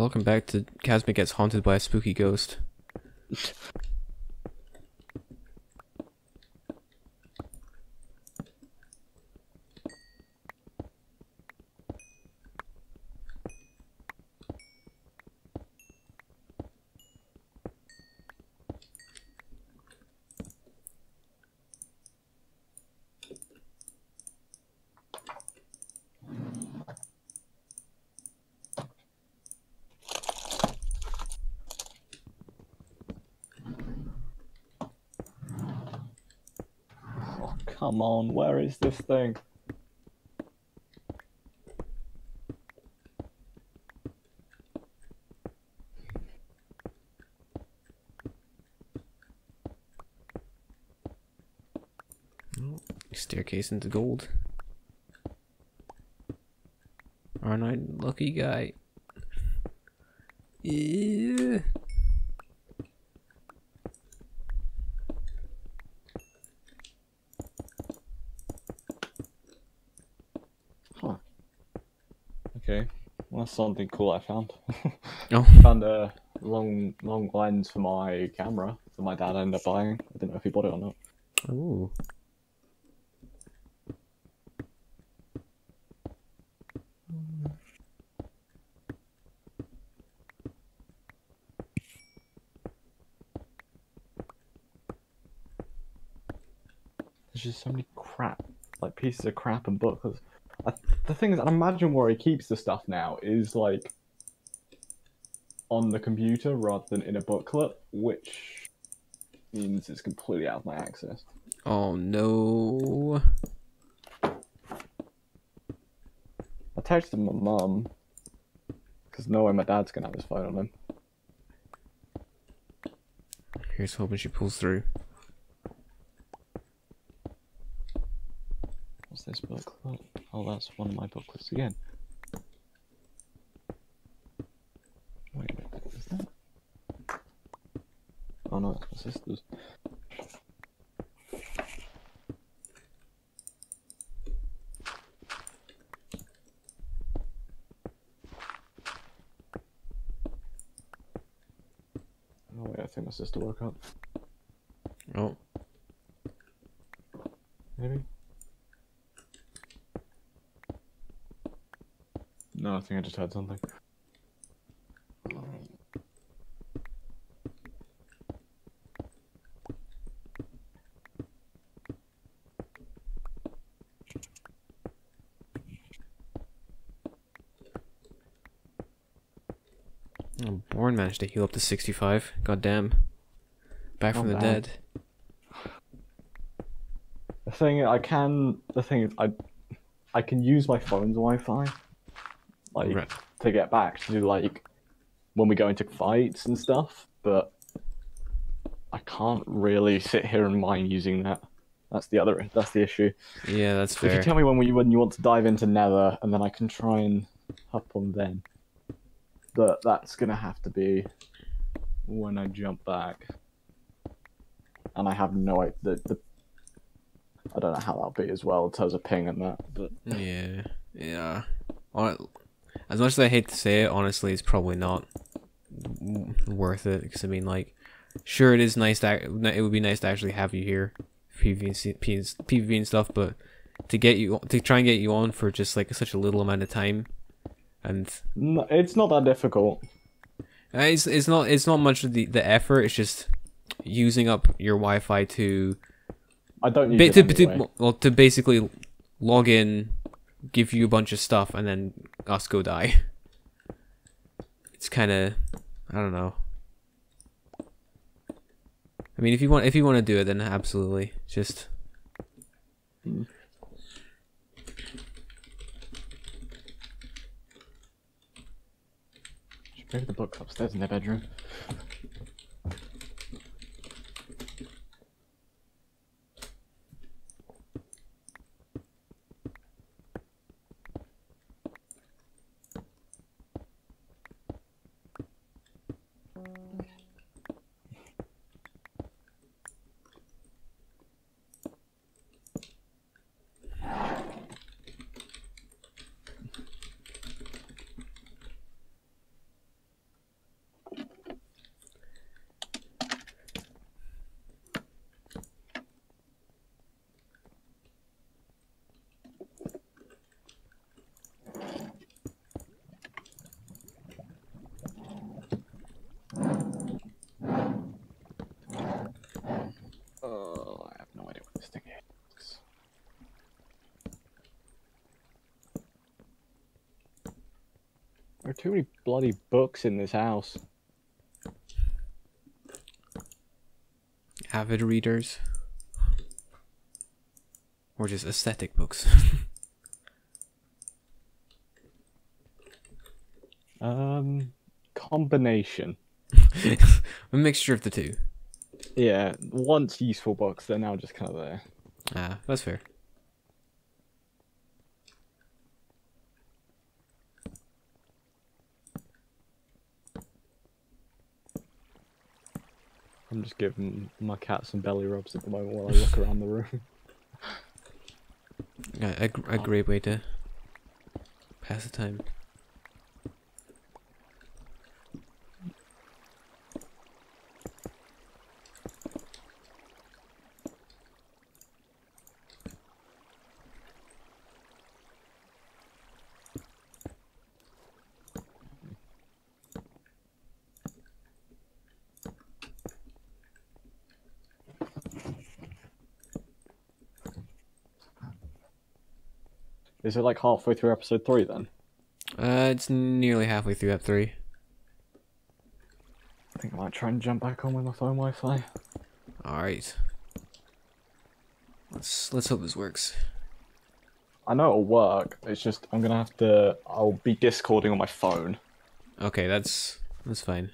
Welcome back to Chasmic gets haunted by a spooky ghost. Oh, come on, where is this thing? Staircase into gold. Aren't I lucky guy? Yeah. Okay, well, that's something cool I found. Oh. found a long, long lens for my camera that my dad ended up buying. I didn't know if he bought it or not. Ooh. There's just so many crap, like pieces of crap and books. I, the thing is, I imagine where he keeps the stuff now is like on the computer rather than in a booklet, which means it's completely out of my access. Oh no. I texted my mum because no way my dad's gonna have his phone on him. Here's hoping she pulls through. What's this booklet? Oh, that's one of my booklets again. Wait, is that? Oh no, it's my sister's. Oh wait, I think my sister woke up. Oh. Maybe. No, I think I just had something. oh Born managed to heal up to 65. God damn. Back from oh, the bad. dead. The thing I can, the thing is, I, I can use my phone's Wi-Fi, like Right. to get back to do like when we go into fights and stuff, but I can't really sit here and mind using that. That's the other. That's the issue. Yeah, that's fair. If you tell me when we when you want to dive into Nether, and then I can try and hop on then. But that's gonna have to be when I jump back. And I have no idea. The, the, I don't know how that'll be as well in terms of ping and that. But Yeah. Yeah. Hon- As much as I hate to say it, honestly, it's probably not worth it. Because I mean, like, sure, it is nice to. It would be nice to actually have you here, PvP and, PvP and stuff. But to get you to try and get you on for just like such a little amount of time, and no, it's not that difficult. uh, it's it's not it's not much of the the effort. It's just using up your Wi-Fi to I don't use ba- to, to, well, to basically log in, give you a bunch of stuff, and then us go die. It's kind of, I don't know. I mean, if you want, if you want to do it, then absolutely. Just Maybe the book's upstairs in their bedroom. There are too many bloody books in this house. Avid readers. Or just aesthetic books. Um, combination. a mixture of the two. Yeah, once useful books, they're now just kind of there. Ah, that's fair. Just giving my cat some belly rubs at the moment while I look around the room. Yeah, a, a great way to pass the time. Is it like halfway through episode three then? Uh, it's nearly halfway through episode 3. I think I might try and jump back on with my phone Wi-Fi. Alright. Let's let's hope this works. I know it'll work. It's just I'm gonna have to. I'll be discording on my phone. Okay, that's that's fine.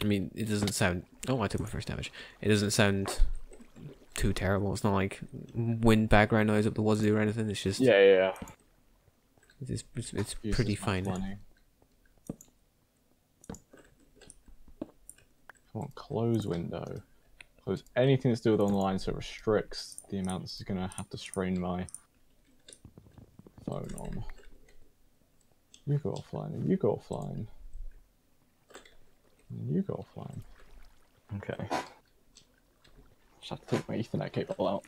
I mean, it doesn't sound. Oh, I took my first damage. It doesn't sound too terrible. It's not like wind background noise up the wazoo or anything. It's just Yeah, yeah. yeah. it's it's, it's Use pretty fine. money. Come on, close window. Close anything that's to do with online so it restricts the amount this is gonna have to strain my phone on. You go offline, and you go offline. And you go offline. Okay. Just have to take my Ethernet cable out.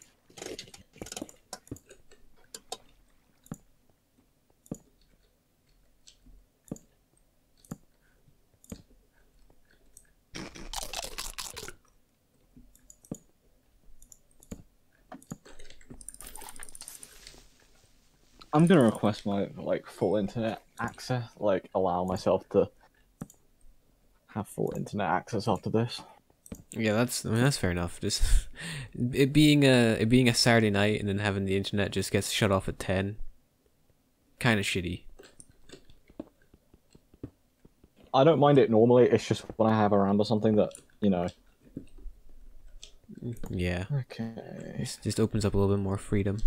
I'm gonna request my like full internet access, like allow myself to have full internet access after this. Yeah, that's I mean, that's fair enough. Just it being a it being a Saturday night and then having the internet just gets shut off at ten. Kind of shitty. I don't mind it normally. It's just when I have a round or something that you know. Yeah, Okay. it just opens up a little bit more freedom.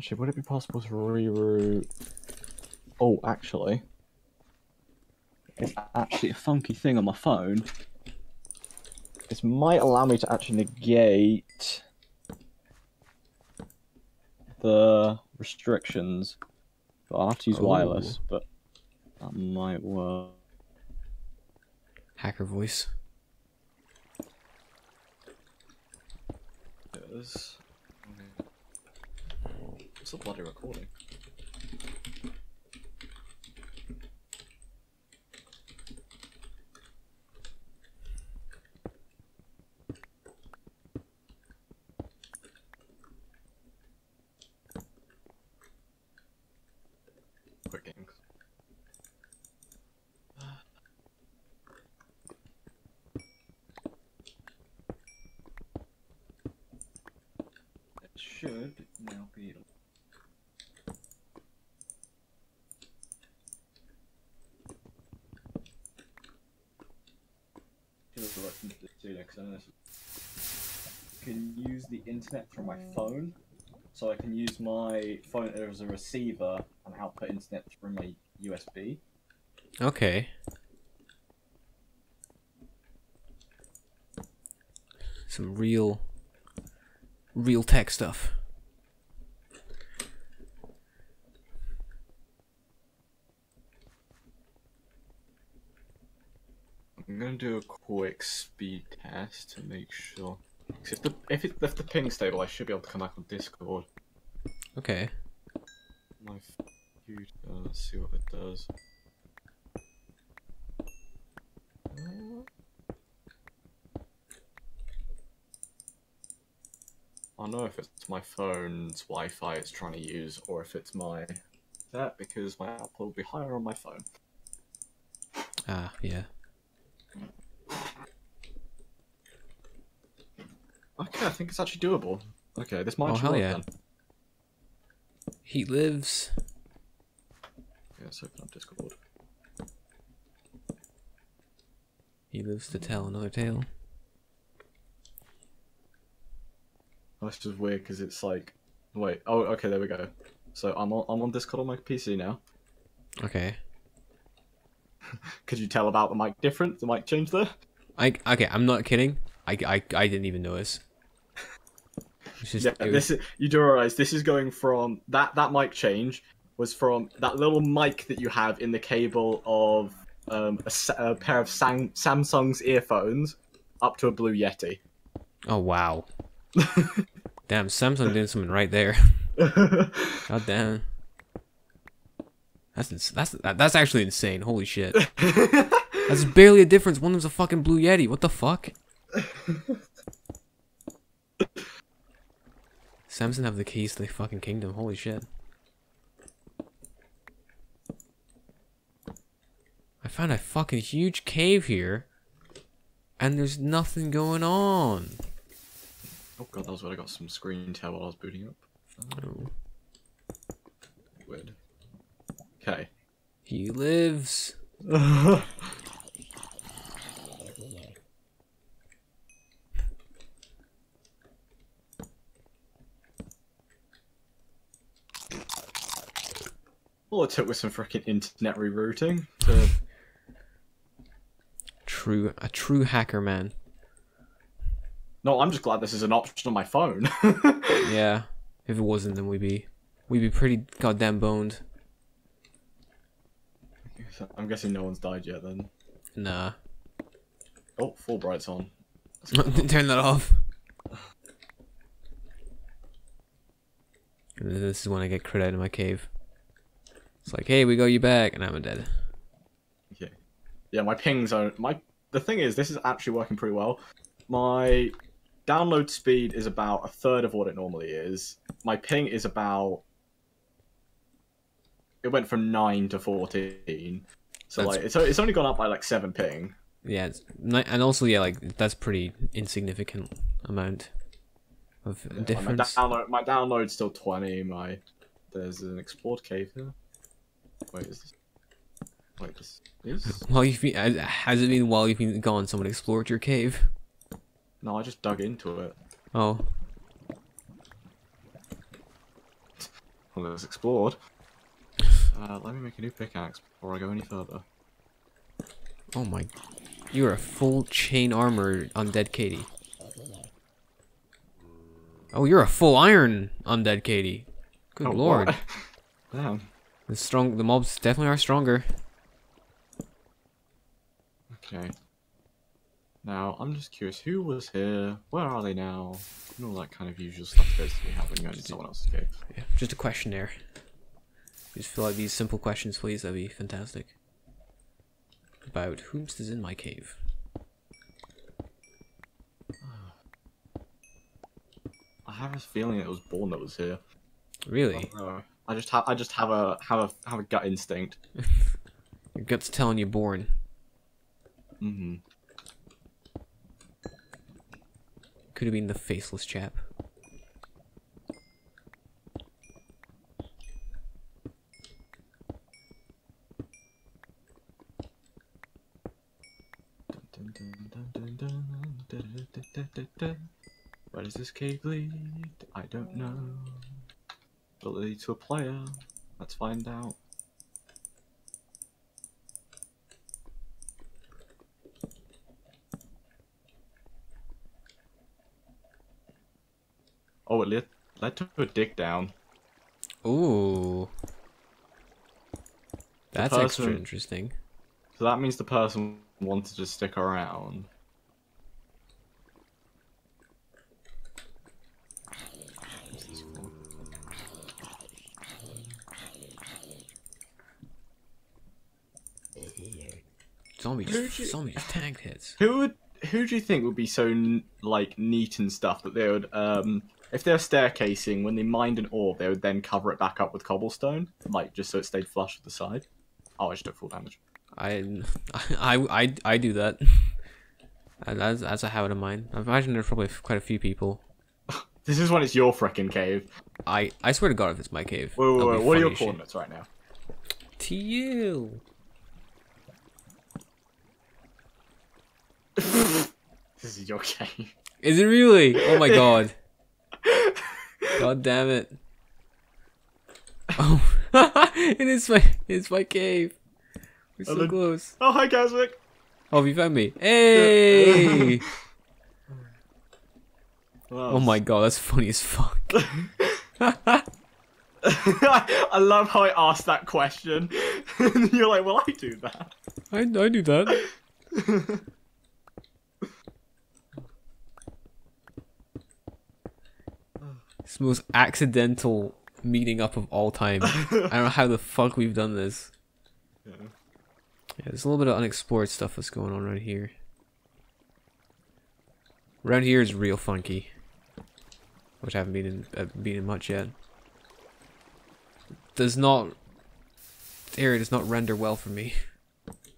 Actually, would it be possible to reroute? Oh, actually, it's actually a funky thing on my phone. This might allow me to actually negate the restrictions. But I'll have to use Oh. wireless, but that might work. Hacker voice. Yes. The bloody recording? Quick games. It should now be should have looked into this sooner because I. Can use the internet from my mm. phone, so I can use my phone as a receiver and output internet through my USB. Okay. Some real, real tech stuff. I'm gonna do a quick speed test to make sure. If the if, it, if the ping's stable, I should be able to come back on Discord. Okay. My computer. Let's see what it does. I don't know if it's my phone's Wi-Fi it's trying to use, or if it's my that because my output will be higher on my phone. Ah, yeah. Okay, I think it's actually doable. Okay, this might Oh, hell yeah. then. He lives. Yeah, let's open up Discord. He lives to tell another tale. Oh, This is weird because it's like, wait, oh, okay, there we go. So I'm on, I'm on Discord on my PC now. Okay. Could you tell about the mic difference? The mic change there? I okay. I'm not kidding. I, I, I didn't even notice. Just, Yeah, was- this is you do realize this is going from that that mic change was from that little mic that you have in the cable of um, a, a pair of Sang- Samsung's earphones up to a Blue Yeti. oh wow. damn, Samsung did something right there. God damn. That's ins- that's that, that's actually insane. Holy shit. That's barely a difference. One of them's a fucking blue yeti. What the fuck? Samson have the keys to the fucking kingdom. Holy shit. I found a fucking huge cave here, and there's nothing going on. oh god, that was when I got some screen tear while I was booting up. Oh. Okay. He lives. All it took was some freaking internet rerouting to True, a true hacker man. No, I'm just glad this is an option on my phone. Yeah. If it wasn't, then we'd be, we'd be pretty goddamn boned. I'm guessing no one's died yet then. Nah. Oh, full bright's on. Turn that off. This is when I get crit out of my cave. It's like, hey, we got you back, and I'm a dead. Okay. Yeah, my pings are my. The thing is, this is actually working pretty well. My download speed is about a third of what it normally is. My ping is about. It went from nine to fourteen, so That's- like it's it's only gone up by like seven ping. Yeah, it's, and also, yeah, like that's pretty insignificant amount of Like, my download my download's still twenty. My there's an explored cave here. Wait, is this? Wait, this is. While you've been, has- has it been while you've been gone? Someone explored your cave. No, I just dug into it. Oh, Well, it was explored. Uh, let me make a new pickaxe before I go any further. oh my! You're a full chain armor undead Katie. Oh, you're a full iron undead Katie. Good Oh, lord, what? Damn. the strong, the mobs definitely are stronger. Okay. Now, I'm just curious, who was here? Where are they now? And all that kind of usual stuff goes to be having going to someone else's cave. Yeah, just a questionnaire. Just fill out these simple questions, please. That'd be fantastic. About whomst is in my cave. I have a feeling it was Born that was here. Really? Uh, I just have I just have a have a have a gut instinct. Your gut's telling you born. Mm-hmm. Could have been the faceless chap. Where does this cave lead? I don't know. Will it lead to a player? Let's find out. Oh, it led, led to a dig down. Ooh. That's extra interesting. So that means the person wanted to stick around. Zombie Who'd you- just, zombie just hits. Who would who do you think would be so like neat and stuff that they would um if they're staircasing when they mined an orb they would then cover it back up with cobblestone like just so it stayed flush with the side. Oh, I just took full damage. I, I, I, I do that. And That's, that's a habit of mine. I imagine there's probably quite a few people. This is when it's your frickin' cave. I, I swear to God, if it's my cave. Wait, wait, that'll wait, what are your as shit. coordinates right now? To you. This is your game. Is it really? Oh my God. God damn it. Oh, it is my, it's my cave. We're so then- close. Oh, hi, Gaswick. Oh, have you found me? Hey! Oh my God, that's funny as fuck. I love how I asked that question. and you're like, well, I do that. I, I do that. It's the most accidental meeting up of all time. I don't know how the fuck we've done this. Yeah. Yeah, there's a little bit of unexplored stuff that's going on right here. Around here is real funky. Which I haven't been in, uh, been in much yet. Does not... The area does not render well for me.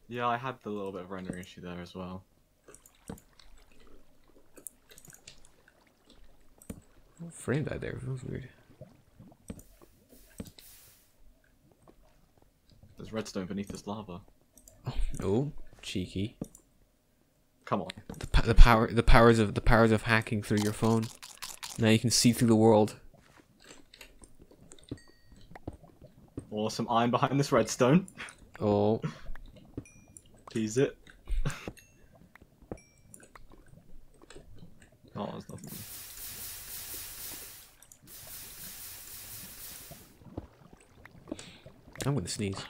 Yeah, I had the little bit of rendering issue there as well. Frame died there. That was weird. There's redstone beneath this lava. Oh, cheeky. Come on. The, the power, the powers of the powers of hacking through your phone. Now you can see through the world. Or some iron behind this redstone. Oh, Tease it. oh, there's nothing. I'm gonna sneeze.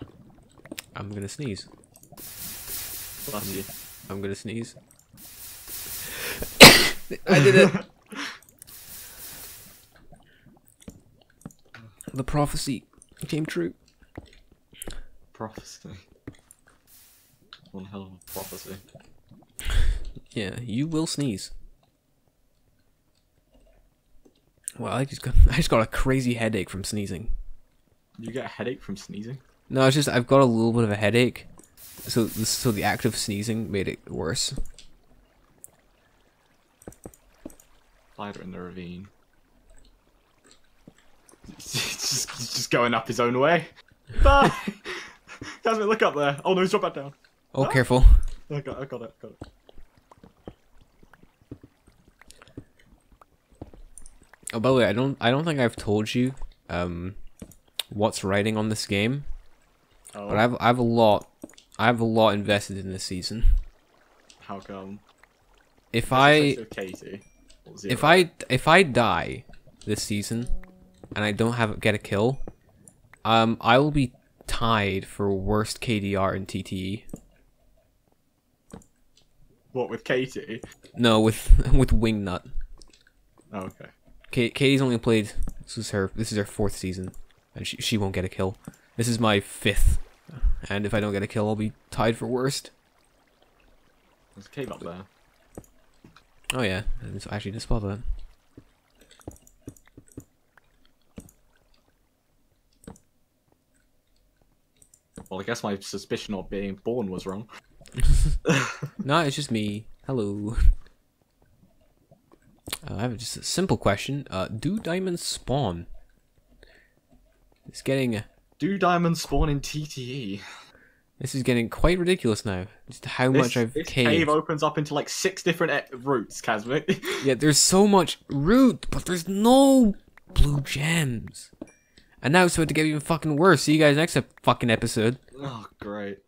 I'm gonna sneeze. Bless you. I'm gonna sneeze. I did it. The prophecy came true. Prophecy. One hell of a prophecy. Yeah, you will sneeze. Well, I just got I just got a crazy headache from sneezing. You get a headache from sneezing? No, it's just I've got a little bit of a headache, so so the act of sneezing made it worse. Spider in the ravine. Just, just going up his own way. Bye! Jasmine, look up there. Oh no, he's dropped back down. Oh, Ah. careful! I got, I got it, got it. Oh, by the way, I don't I don't think I've told you um what's writing on this game, Oh, but I've I've a lot I have a lot invested in this season. how come? If I Katie. if I if I die this season and I don't have get a kill, um I will be tied for worst KDR in TTE. What with Katie? No, with with Wingnut. Oh, okay. Ka- Katie's only played. This is her. This is her fourth season, and she she won't get a kill. This is my fifth, and if I don't get a kill, I'll be tied for worst. There's a cave up there. Oh yeah, I didn't- actually didn't spot that. Well, I guess my suspicion of being born was wrong. No, it's just me. Hello. Uh, I have just a simple question. Uh, do diamonds spawn? It's getting. Uh, Do diamonds spawn in TTE? This is getting quite ridiculous now. Just how much This, I've this caved. cave opens up into like six different eh, e- routes, Chasmic. Yeah, there's so much root, but there's no blue gems. And now it's about to get even fucking worse. See you guys next fucking episode. oh, great.